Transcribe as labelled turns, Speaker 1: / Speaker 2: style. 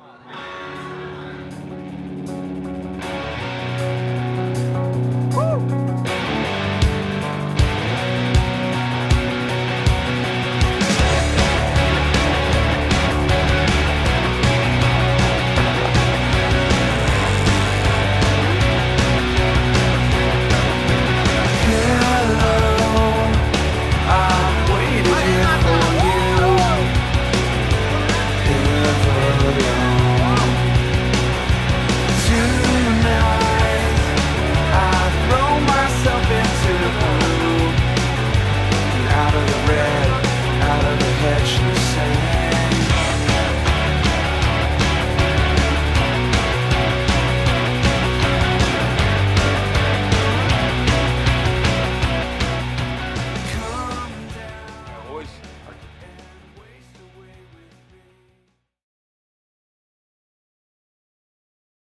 Speaker 1: on.